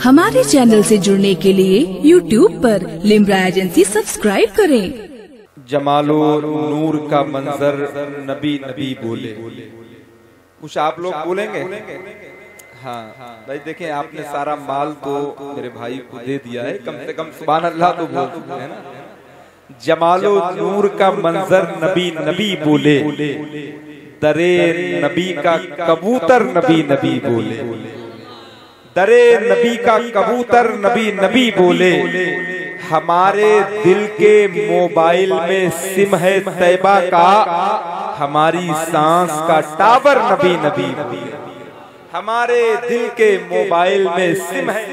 हमारे चैनल से जुड़ने के लिए YouTube पर लिमरा एजेंसी सब्सक्राइब करें। जमालो नूर का मंजर नबी नबी बोले। कुछ आप लोग बोलेंगे? हाँ भाई देखें, आपने सारा माल तो मेरे भाई को दे दिया है, कम से कम सुबह अल्लाह तो बोल हैं ना। जमालो नूर का मंजर नबी नबी बोले। दरे नबी का कबूतर नबी नबी बोले। दरे नबी का कबूतर नबी नबी बोले, हमारे दिल के मोबाइल में सिम है तैबा का, हमारी सांस का टावर नबी नबी हमारे दिल के मोबाइल में सिम है,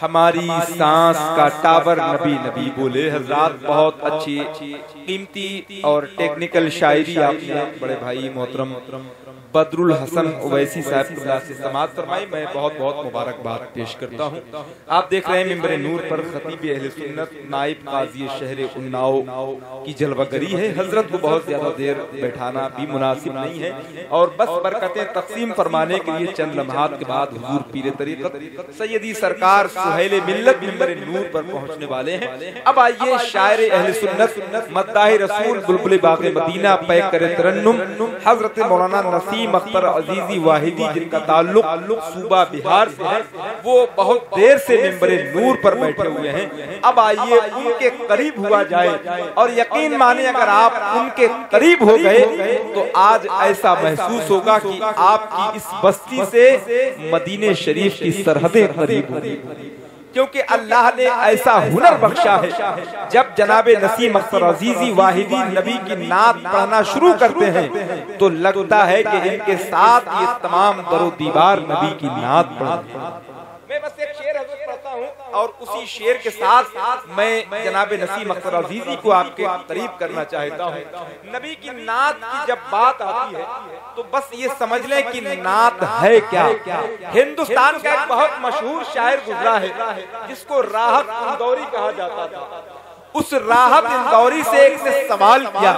हमारी सांस का टावर नबी नबी बोले। हजरात, बहुत अच्छी कीमती और टेक्निकल शायरी आपने, बड़े भाई मोहतरम बदरुल हसन ओवैसी साहब खुदा से समाज फरमाई मैं बहुत बहुत मुबारकबाद पेश करता हूँ। आप देख रहे हैं मिम्बर नूर पर खतीब अहल सुन्नत नाइब काजी शहर उन्नाव की जलवागरी है। हज़रत को बहुत ज़्यादा देर बैठाना भी मुनासिब नहीं है। और बस बरकतें तकसीम फरमाने के लिए चंद लम्हात के बाद हुजूर पीर तरीकत, सैयदी सरकार सुहेल मिल्लत मिम्बर नूर पर पहुँचने वाले हैं। अब आइए शायर अहल सुन्नत मद्दाह रसूल बुलबुल बाग मदीना पैक करे तरन्नुम। हज़रत मौलाना नसीम अख्तर अजीजी वाहिदी, जिनका ताल्लुक सूबा बिहार से है, वो बहुत देर से मेंबर नूर पर बैठे हुए हैं। अब आइए उनके करीब हुआ जाए। और यकीन माने, अगर आप उनके करीब हो गए तो आज ऐसा महसूस होगा कि आपकी इस बस्ती से मदीने शरीफ की सरहदें करीब होगी क्योंकि अल्लाह ने ऐसा हुनर बख्शा है। जब जनाब नसीम अख्तर अजीजी वाहिदी नबी की नात पढ़ना शुरू करते हैं तो लगता है कि इनके साथ ये तमाम दरो दीवार नबी की नात पढ़ते मैं बस एक हूँ और उसी शेर के साथ मैं जनाब नसीम अख्तर अजीजी को आपके करीब करना चाहता हूँ। नबी की नात की जब बात आती है तो बस ये समझ लें कि नात है क्या? हिंदुस्तान का एक बहुत मशहूर शायर गुजरा है जिसको राहत इंदौरी कहा जाता था। उस राहत इंदौरी से एक ने सवाल किया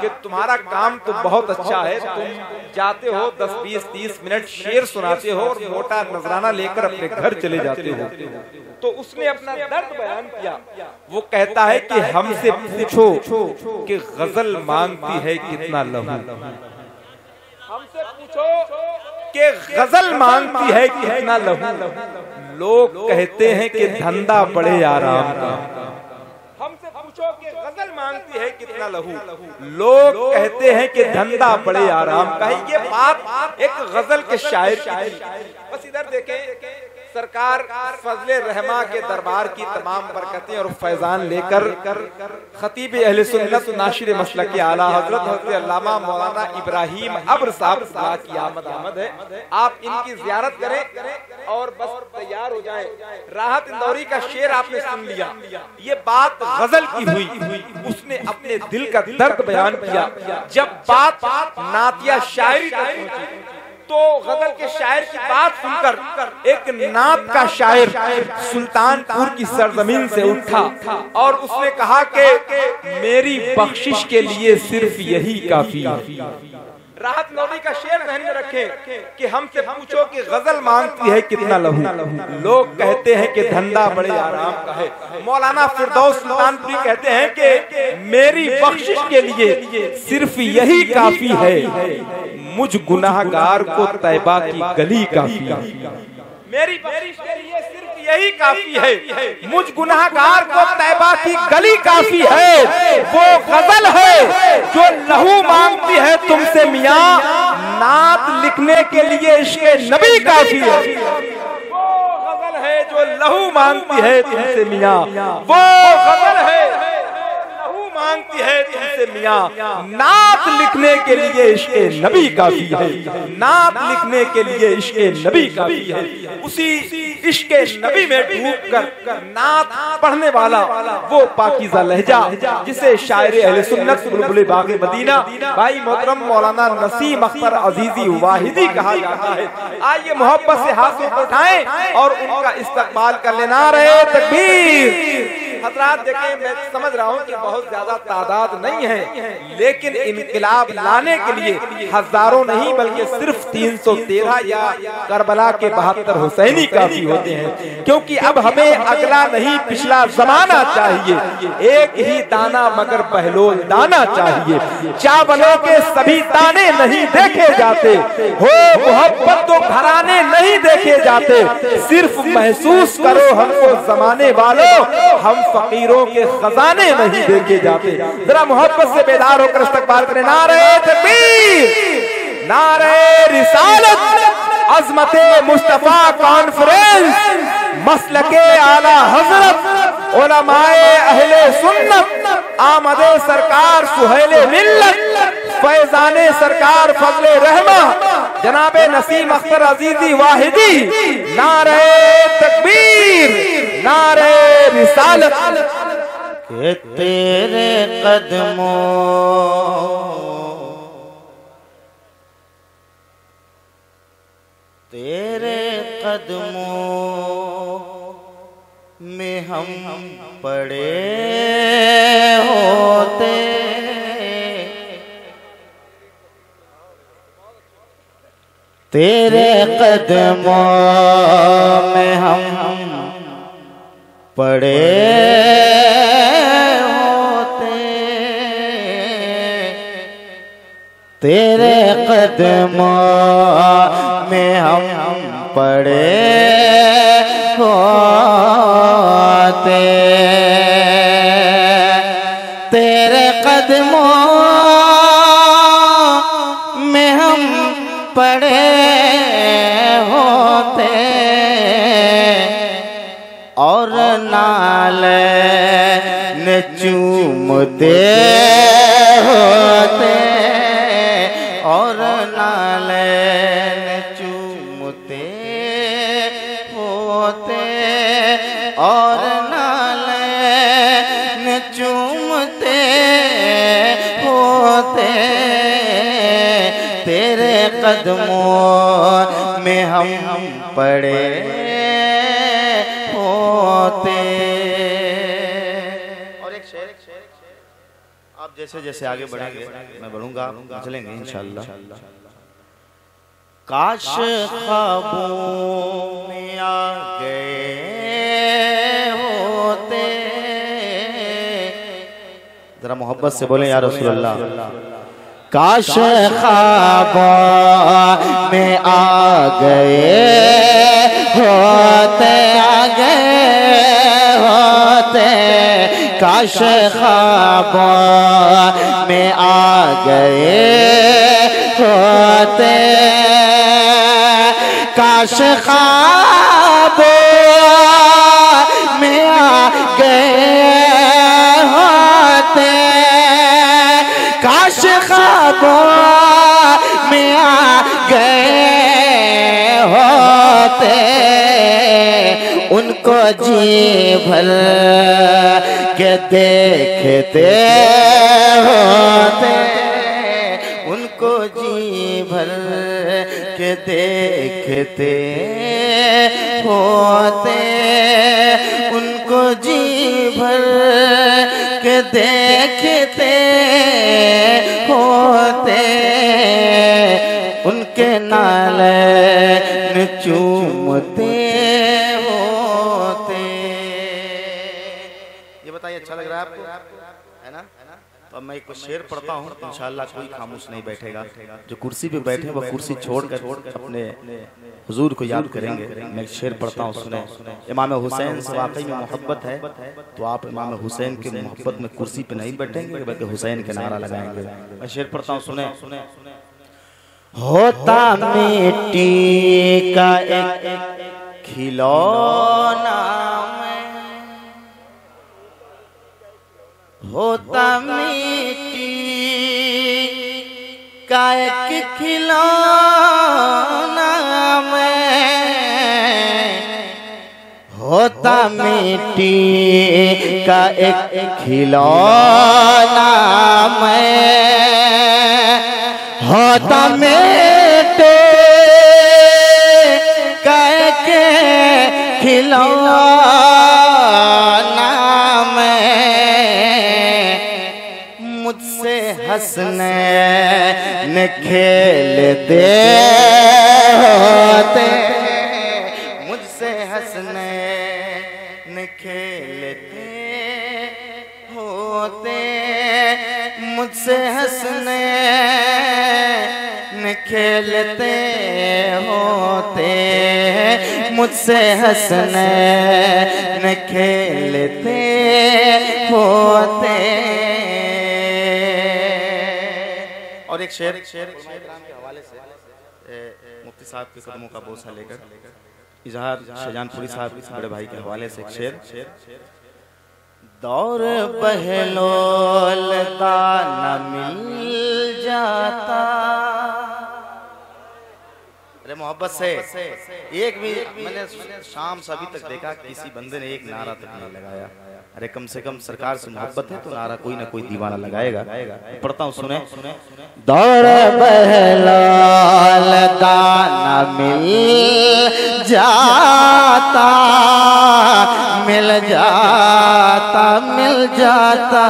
कि तुम्हारा काम तो बहुत अच्छा है, तुम जाते हो 10 20 30 मिनट शेर सुनाते हो और मोटा नजराना लेकर अपने घर चले जाते हो। तो उसने अपना दर्द बयान किया। वो कहता है कि हमसे पूछो कि गज़ल मांगती है कितना लहू। हमसे पूछो कि गज़ल मांगती है कितना लहू। लोग कहते हैं कि धंधा बड़े आराम का। पूछो कि गज़ल मांगती है कितना लहू। लोग कहते हैं कि धंधा बड़े आराम का है। ये बात एक गज़ल के शायर बस इधर देखें। सरकार फजले रहमा के दरबार की तमाम बरकतें और फैजान लेकर खतीब अहल सुन्नत नाशिर मसल के आला हज़रत हज़रत मौलाना इब्राहिम अब्र साहब की आमद आमद है। आप इनकी जियारत करें और बस तैयार हो जाए। राहत इंदौरी का शेर आपने सुन लिया। ये बात गज़ल की हुई। उसने अपने दिल का दर्द बयान किया। जब बात नातिया शायरी तक पहुँची। तो गज़ल के शायर की बात सुनकर एक नाप का शायर सुल्तानपुर की सरजमीन से उठा और उसने कहा कि मेरी बख्शिश के लिए सिर्फ़ यही काफ़ी राहत नौरी का शेर जहन में रखे कि हमसे पूछो कि गज़ल मांगती है कितना लहू? लोग कहते हैं कि धंधा बड़े आराम का है। मौलाना फिरदौस सुल्तानपुरी कहते हैं कि मेरी बख्शिश के लिए सिर्फ़ यही काफ़ी है। मुझ गुनाहगार को तैबा की गली काफ़ी मेरी बख्शिश के लिए सिर्फ़ यही काफ़ी है। मुझ गुनाहगार को तैबा की गली काफ़ी है। वो गज़ल है जो लहू मांगती है तुमसे मियाँ। नात लिखने के लिए इसके नबी काफ़ी है। वो गज़ल है जो लहू मांगती है तुमसे मियाँ। वो गज़ल है मांगती है तुमसे मियाँ। नात लिखने के लिए इसके नबी काफ़ी है। नात लिखने के लिए इसके नबी काफ़ी है। उसी इश्के नबी में डूब कर नात पढ़ने वाला वो पाकिजा लहजा, जिसे शायर अहले सुन्नत बुलबुल बाग मदीना, भाई मोहतरम मौलाना नसीम अख्तर अजीजी वाहिदी कहा जाता है। आइए मोहब्बत से हाथ उठाएँ और उनका इस्तेमाल कर लेना रहे तकबीर। हजरात देखें, मैं समझ रहा हूँ कि बहुत ज़्यादा तादाद नहीं है, लेकिन इनकलाब लाने के लिए हज़ारों नहीं, बल्कि सिर्फ़ 313 या करबला के बहत्तर हुसैनी काफ़ी होते हैं। क्योंकि अब हमें अगला नहीं, पिछला जमाना चाहिए। एक ही दाना मगर पहलोल दाना चाहिए। चावलों के सभी ताने नहीं देखे जाते। हो, मोहब्बत तो घराने नहीं देखे जाते। सिर्फ़ महसूस करो हमको जमाने वालों, हम फकीरों के खजाने नहीं देखे जाते। जरा मोहब्बत से बेदार होकर इस्तकबाल करें नारे तकबीर, नारे रिसालत, अजमत मुस्तफ़ा कॉन्फ्रेंस मसल के आला हज़रत ओलमाए अहले सुन्नत, आमदे सरकार सुहेले मिल्लत, फैजाने सरकार फजले रहमा, जनाबे नसीम अख्तर अजीजी वाहिदी, नारे तकबीर। नारे रिसालत के तेरे कदमों तेरे कदमों में हम पड़े होते। तेरे कदमों में हम पड़े होते। तेरे कदमों में हम पड़े होते। चूमते होते और नाल चूमते होते और नाल चूमते होते। तेरे कदमों में हम पड़े जैसे जैसे आगे बढ़ेंगे मैं बढ़ूँगा चलेंगे इंशाल्लाह। काश ख्वाबों में आ गए होते। जरा मोहब्बत से बोले यार रसूलुल्लाह। काश ख्वाबों में आ गए होते आ गए होते। काश ख्वाबों में आ गए होते। काश ख्वाबों में आ गए होते। काश ख्वाबों में आ गए होते। उनको जी भर के देखते होते। उनको जी भर के देखते होते। अब मैं एक शेर पढ़ता हूँ। इंशाल्लाह कोई खामोश नहीं बैठेगा। जो कुर्सी पे बैठे वह कुर्सी छोड़कर अपने हुजूर को याद करेंगे। मैं एक शेर पढ़ता हूँ सुने। इमाम हुसैन से वाकई में मोहब्बत है तो आप इमाम हुसैन के मोहब्बत में कुर्सी पे नहीं बैठेंगे बल्कि हुसैन के नारा लगाएँगे। मैं शेर पढ़ता हूँ सुने। होता मिट्टी का एक खिलौना होता मिट्टी कायक खिलौना में होता मिट्टी का एक खिलौना मैं होता मेटे का के खिलौना मैं मुझसे हंसने न खेलते होते मुझसे हंसने न खेलते होते मुझसे हंसने न खेलते होते मुझसे हंसने न खेलते होते और एक शेर शेर के हवाले से मुफ्ती साहब के कदमों का बोसा लेकर। इजहार शाहजानपुरी साहब बड़े भाई के हवाले से एक शेर। दौर पहलोलता न मिल जाता। अरे मोहब्बत से। एक भी मैंने शाम से अभी तक देखा किसी बंदे ने एक नारा तक नहीं लगाया। अरे कम से कम सरकार से मोहब्बत है तो नारा कोई ना कोई दीवाना लगाएगा। पढ़ता हूँ, सुने। दौर दाना मिल जाता मिल जाता। जाता,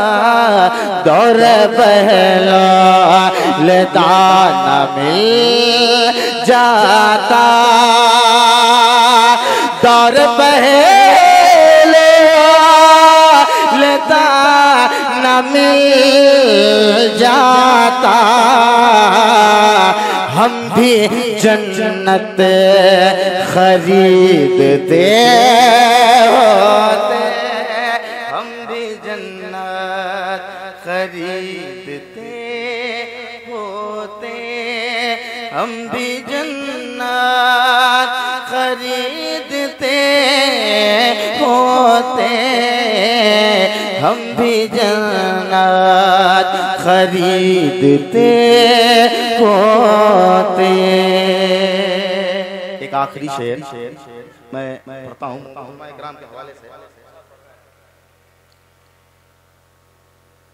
दौर बहलाल दाना मिल जाता। दौर बहल लेता न मिल जाता। हम भी जन्नत खरीदते होते होते। हम भी जन्नत खरीदते होते। एक आखिरी शेर शेर मैं पढ़ता हूँ। ग्राम के हवाले से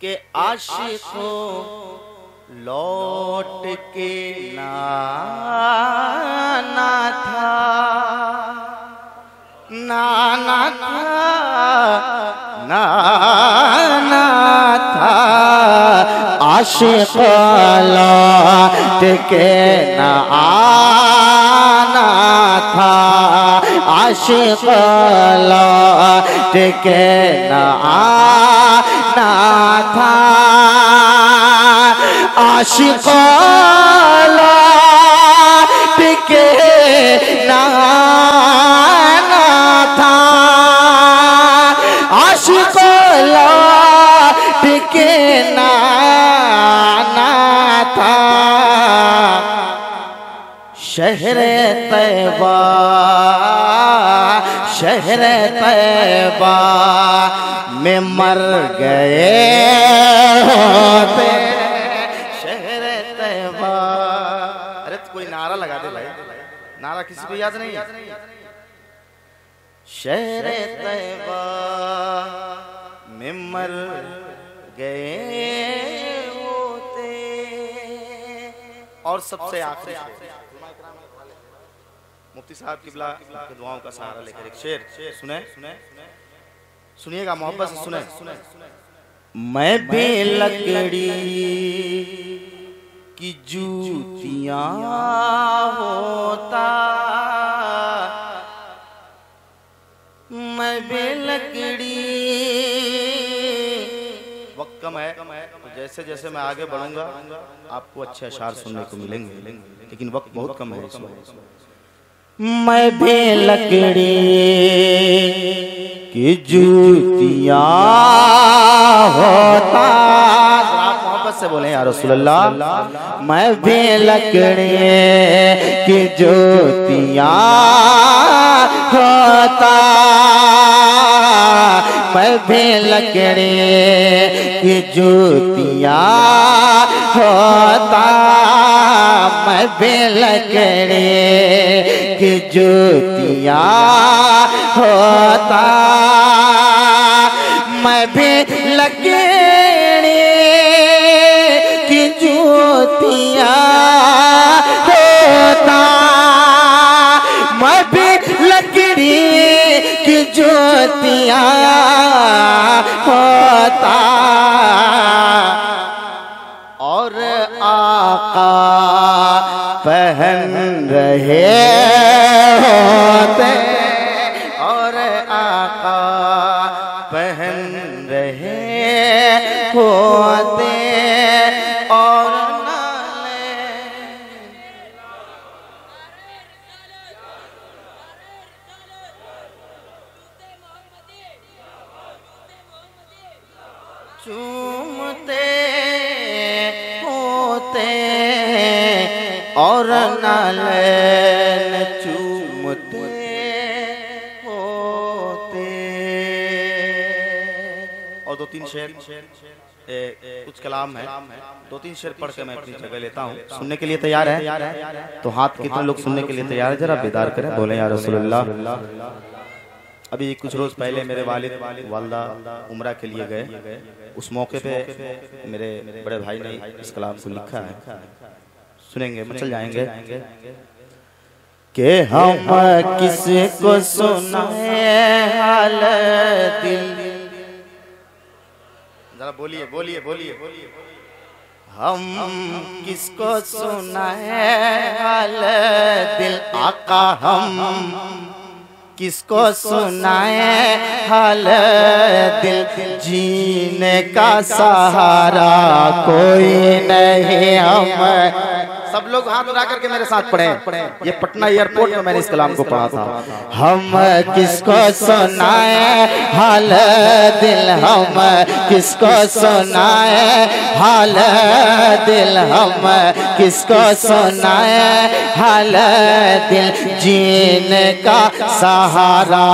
के आशिकों लौट के ना ना था। ना ना था। आशिक लौट के ना आना था। आशिक लौट के ना आना था। आशिक लौट ना शहर तैबा शहर तैबा, में मर गए शहर तैबा। अरे तो कोई नारा लगा दे भाई। नारा किसी को याद नहीं? शहर तैबा, में मर गए होते। और सबसे आखिरी। मुफ्ती साहब किबला के दुआओं का सहारा लेकर एक शेर। सुने? सुने? सुनिएगा मोहब्बत से सुने। मैं भी लकड़ी की जूतियाँ होता। मैं भी लकड़ी वक्त कम है तो जैसे जैसे मैं आगे बढ़ूँगा आपको अच्छे अशार सुनने को मिलेंगे। लेकिन वक्त बहुत कम है इसमें मैं भी लकड़ी की जूतिया होता। से बोले यार रसूलुल्लाह, मैं भी लकड़ी की जूतियाँ होता। मैं भी लकड़ी की जूतियाँ होता। मैं भी लकड़ी की जूतियाँ होता। मैं भी लकड़ी की जूतियाँ होता। मैं भी लकड़ी की होता। पहन रहे होते और आका पहन रहे होते और चूमते होते और नालन चूमते होते। और दो तीन शेर कुछ कलाम है। दो तीन शेर पढ़ के मैं अपनी जगह लेता हूँ। सुनने के लिए तैयार है? तो हाथ कितने लोग सुनने के लिए तैयार है? जरा बेदार करें बोले यार रसोल्ला अभी कुछ रोज पहले मेरे वालिद वालदा उम्रा के लिए गए। उस मौके पे मेरे बड़े भाई ने इस कलाम को लिखा है। सुनेंगे मचल जाएँगे। के हम किसको सुनाए हाल दिल? जरा बोलिए बोलिए बोलिए बोलिए। हम किसको सुनाए हाल दिल? आका हम किसको सुनाए हाल दिल? जीने का सहारा कोई नहीं हम सब लोग हाथ उठा करके मेरे साथ पढ़े ये पटना एयरपोर्ट में मैंने इस कलाम को पढ़ा था। हम किसको सुनाए? हाल दिल हम किसको सुनाए? हाल दिल हम किसको सुनाए? हाल दिल जीने का सहारा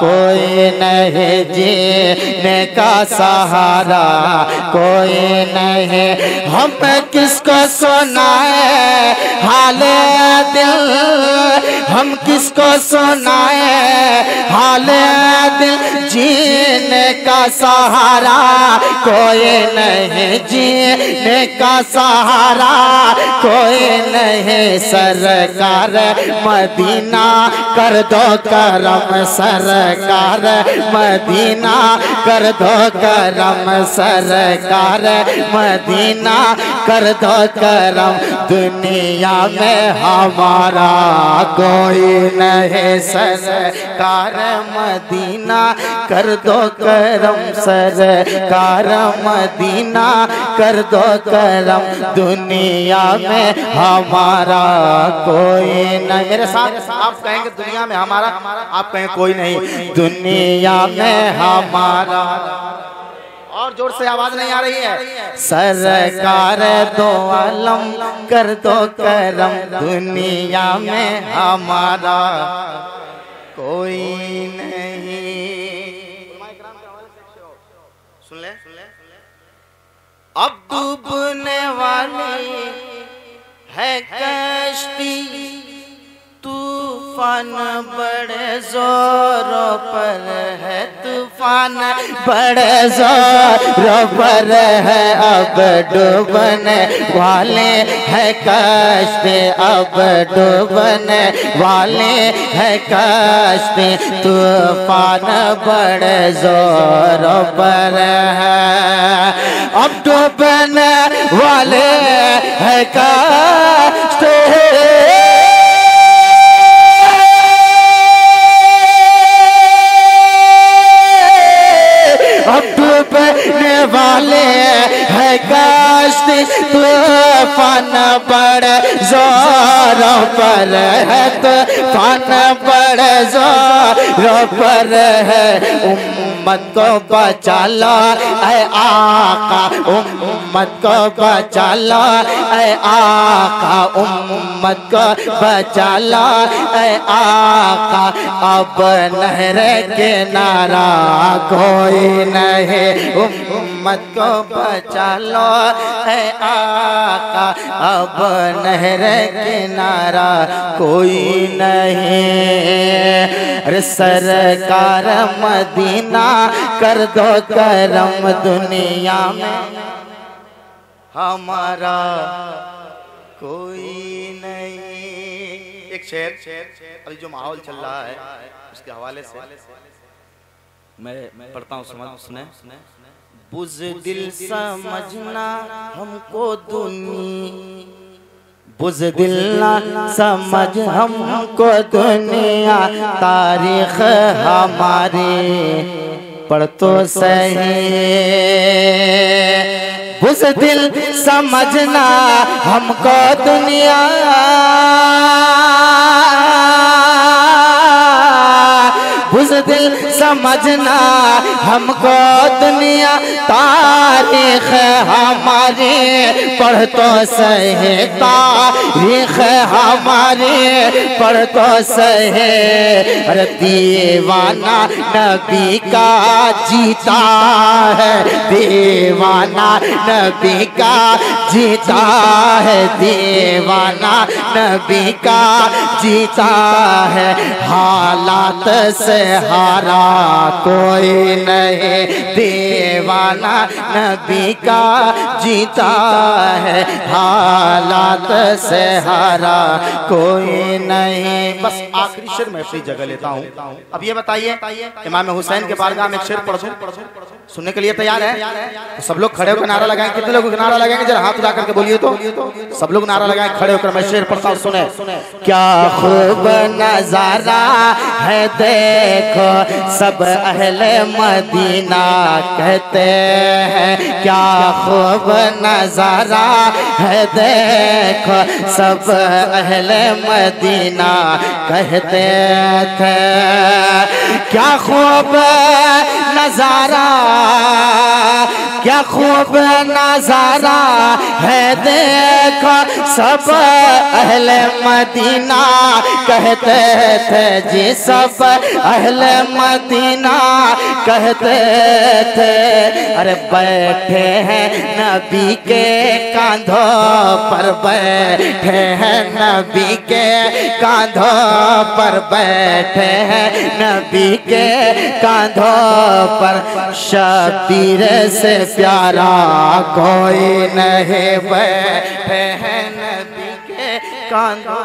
कोई नहीं, जीने का सहारा कोई नहीं। हम किसको सुनाए? हाल दिल, हम किसको सुनाए? हाल दिल, जीने का सहारा कोई नहीं, जीने का सहारा कोई नहीं। सरकार, मदीना कर दो करम, सरकार, मदीना कर दो करम, सरकार, मदीना कर दो करम। दुनिया में हमारा कोई नहीं, सरकार मदीना कर दो करम, सरकार मदीना कर दो करम। दुनिया में हमारा कोई नहीं। मेरे साथ आप कहेंगे, दुनिया में हमारा, आप कहें कोई नहीं। दुनिया में हमारा और ज़ोर से आवाज़ नहीं आ रही है। सरकार दो आलम कर दो करम। दुनिया में हमारा कोई नहीं। सुन ले। अब डूबने वाली है कश्ती। तूफ़ान, बड़े जोरों पर है तूफ़ान। बड़े जोरों पर है अब डूबने। वाले है कश्ती अब डूबने। वाले है कश्ती तूफ़ान, बड़े जोरों पर है अब डूबने। वाले है कश्ती त ज़ोर पर है। उम्मत को बचा लो ऐ आका, उम्मत को बचा लो ऐ आका, उम्मत को बचा लो ऐ आका। अब नहर के नारा कोई नहीं। उम्मत को बचा लो है आका। अब नहर के नारा कोई नहीं। सरकार मदीना कर दो करम दुनिया में। हमारा कोई नहीं। एक शेर शेर अभी जो माहौल चल रहा है, उसके हवाले से। मैं पढ़ता हूँ, सुने बुज दिल समझना हमको दुनी बुजदिल दिल्ला समझ हमको दुनिया, तारीख हमारी। पढ़ तो सही। बुज दिल समझना हमको दुनिया। बुजदिल समझना हमको दुनिया तारीख हमारी पढ़ तो सहे तारीख हमारी पढ़ तो सहे अरे दीवाना नबी का जीता है, दीवाना नबी का जीता है, दीवाना नबी का जीता है। हालात से हारा कोई नहीं। दीवाना नबी का जीता है। हालात से हारा कोई नहीं। बस आखिरी शेर मैं अपनी जगह लेता हूँ। अब ये बताइए, इमाम हुसैन के बारगाह में शेर पढ़। सुनने के लिए तैयार है? तो सब लोग खड़े होकर नारा लगाएँ। कितने लोग नारा लगाएँगे? जरा हाथ उठा करके बोलिए तो। सब लोग नारा लगाएँ, खड़े होकर मैं शेर पढ़ता हूँ, सुने। क्या खूब नज़ारा है, देखो। सब अहले मदीना कहते हैं। क्या खूब नज़ारा है देखो सब अहले मदीना कहते थे। क्या खूब नज़ारा? क्या खूब नज़ारा? है देखो सब अहले मदीना, कहते थे जी सब अहले मदीना, कहते थे, अरे बैठे हैं नबी के कांधों पर, बैठे हैं नबी के कांधों पर, बैठे हैं नबी के कांधों पर शबीर से प्यारा कोई नहीं। बैठे हैं नबी के कांधों